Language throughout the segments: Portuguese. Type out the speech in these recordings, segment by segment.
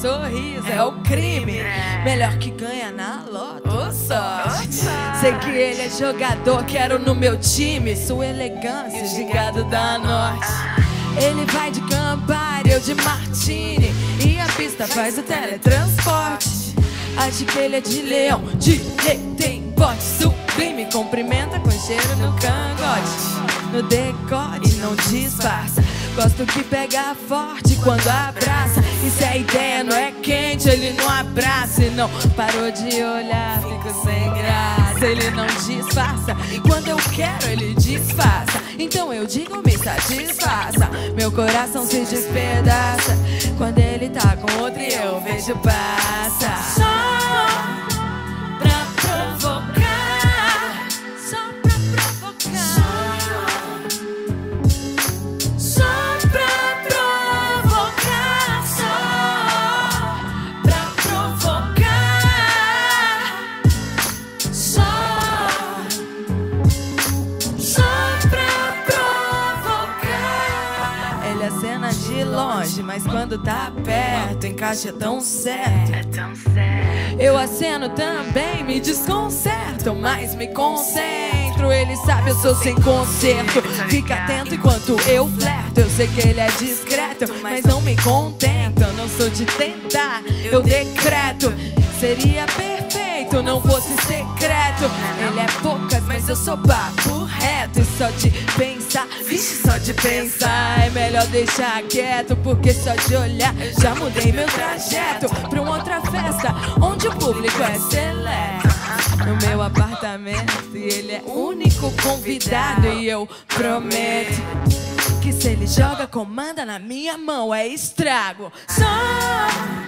sorriso é o crime. Melhor que ganha na loto, ô sorte. Sei que ele é jogador, quero no meu time. Sua elegância, gigado da norte. Ele vai de Campari, eu de Martini. E a pista faz o teletransporte. Acho que ele é de leão, de rei, tem bote sublime. Cumprimenta com cheiro no cangote, no decote, não disfarça. Gosto que pega forte quando abraça. E se a ideia não é quente, ele não abraça. E não parou de olhar, fico sem graça. Ele não disfarça. E quando eu quero, ele disfarça. Então eu digo, me satisfaça. Meu coração se despedaça. Quando ele tá com outro eu vejo passa. Longe, mas quando tá perto, encaixa tão certo. É tão sério. Eu aceno também, me desconcerto, mas me concentro. Ele sabe, eu sou sem conserto. Fica atento enquanto eu flerto. Eu sei que ele é discreto, mas não me contento. Eu não sou de tentar, eu decreto. Seria perfeito, não fosse secreto. Ele é eu sou papo reto. E só de pensar, vixe, só de pensar. É melhor deixar quieto, porque só de olhar já mudei meu trajeto pra uma outra festa onde o público é seleto. No meu apartamento, e ele é único convidado. E eu prometo que se ele joga, comanda na minha mão, é estrago. Só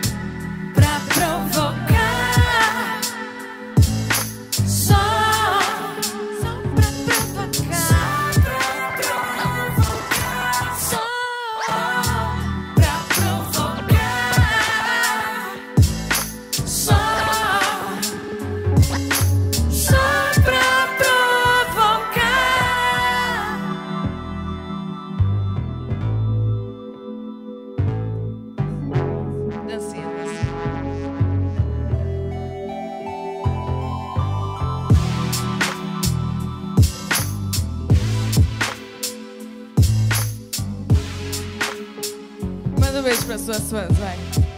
Um beijo para suas fãs, vai.